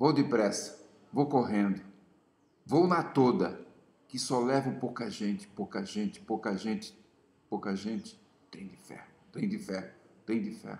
Vou depressa, vou correndo, vou na toda, que só levam pouca gente, pouca gente, pouca gente, pouca gente. Tem de fé, tem de fé, tem de fé.